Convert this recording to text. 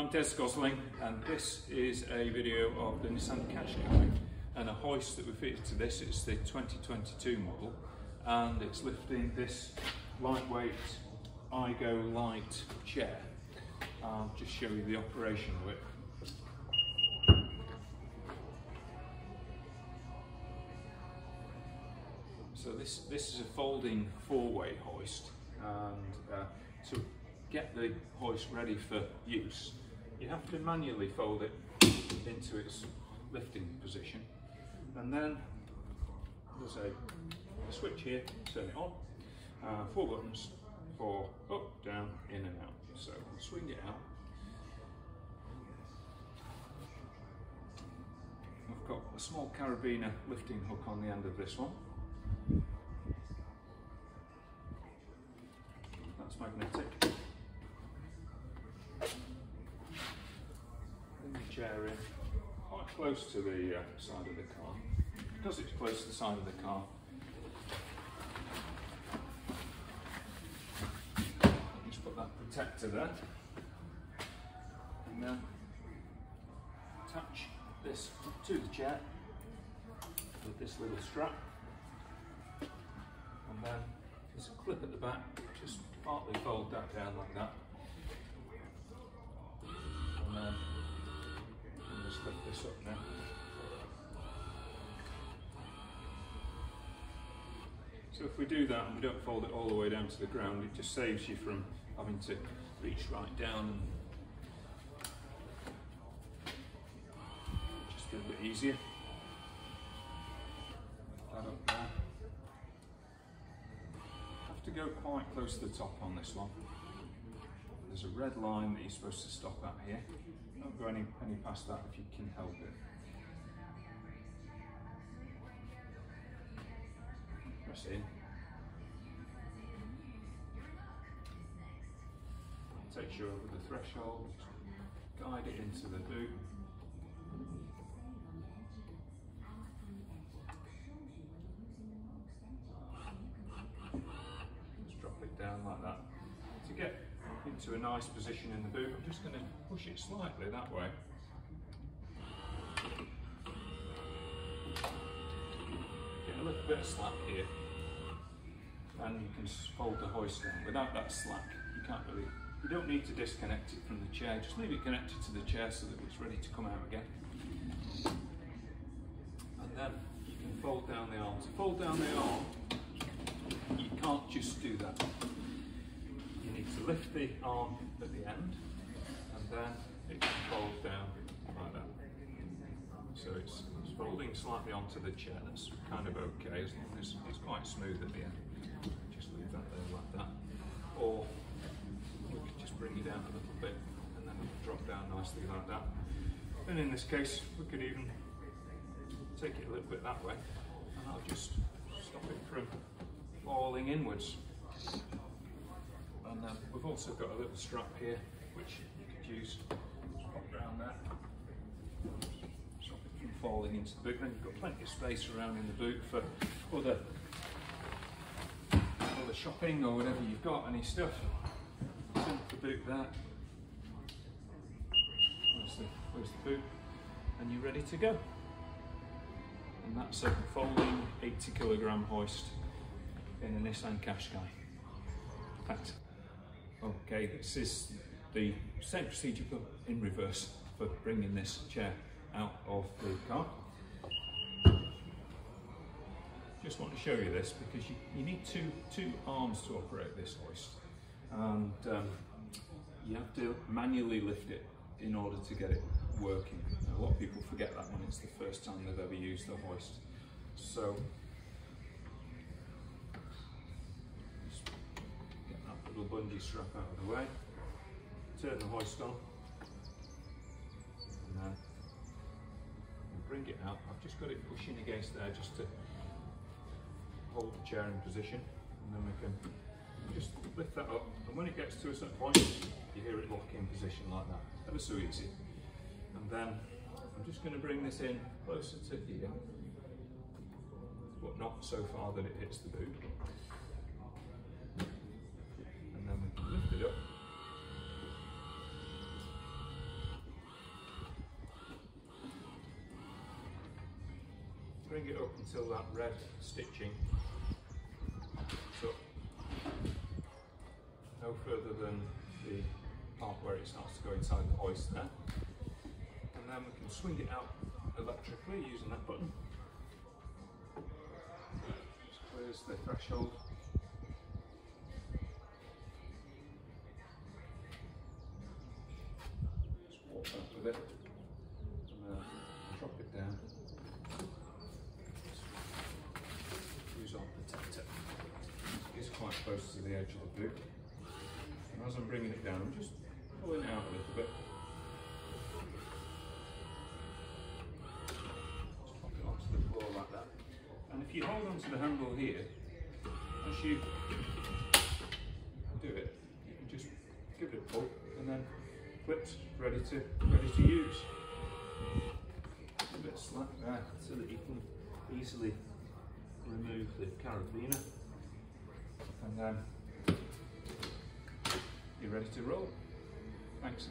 I'm Des Gosling and this is a video of the Nissan Qashqai and a hoist that we fitted to this. It's the 2022 model and it's lifting this lightweight iGo Light chair. I'll just show you the operation of it. So this, this is a folding four-way hoist and uh, to get the hoist ready for use you have to manually fold it into its lifting position and then there's a, switch here, turn it on, uh, four buttons for up, down, in and out. So swing it out. I've got a small carabiner lifting hook on the end of this one. Chair in quite close to the uh, side of the car. Because it's close to the side of the car, just put that protector there. And then attach this to the chair with this little strap. And then there's a clip at the back, just partly fold that down like that. And then this up now. So if we do that and we don't fold it all the way down to the ground, it just saves you from having to reach right down just a bit easier. Have to go quite close to the top on this one. There's a red line that you're supposed to stop at here. Go any, any past that if you can help it. Press in. You over the threshold, guide it into the boot. Into a nice position in the boot. I'm just going to push it slightly that way. Get a little bit of slack here. And you can fold the hoist down. Without that slack, you can't really, you don't need to disconnect it from the chair. Just leave it connected to the chair so that it's ready to come out again. And then you can fold down the arm. To fold down the arm, you can't just do that lift the arm at the end and then it can fold down like that. So it's, it's folding slightly onto the chair, that's kind of okay as long as it's quite smooth at the end. Just leave that there like that. Or we could just bring it down a little bit and then it'll drop down nicely like that. And in this case, we could even take it a little bit that way and I'll just stop it from falling inwards. And um, we've also got a little strap here, which you could use pop around there. Stop it from falling into the boot. Then you've got plenty of space around in the boot for other, other shopping or whatever you've got, any stuff. Sink the boot there. Where's the, where's the boot? And you're ready to go. And that's a folding 80 kilogram hoist in a Nissan Qashqai. Thanks. Okay, this is the same procedure in reverse for bringing this chair out of the car. Just want to show you this because you, you need two, two arms to operate this hoist and um, you have to manually lift it in order to get it working. A lot of people forget that when it's the first time they've ever used the hoist. So bungee strap out of the way, turn the hoist on, and uh, then bring it out. I've just got it pushing against there just to hold the chair in position, and then we can just lift that up, and when it gets to a certain point, you hear it lock in position like that, ever so easy. And then I'm just going to bring this in closer to here, but not so far that it hits the boot. Bring it up until that red stitching so no further than the part where it starts to go inside the hoist there. And then we can swing it out electrically using that button. Just clears the threshold. Just walk back with it and uh, drop it down. Use our protector. It's quite close boot. And as I'm bringing it down, I'm just pulling it out a little bit. Pop it onto the floor like that. And if you hold onto the handle here, as you do it, you can just give it a pull and then flips ready to ready to use. A bit slack there so that you can easily remove the carabiner and then ready to roll. Thanks.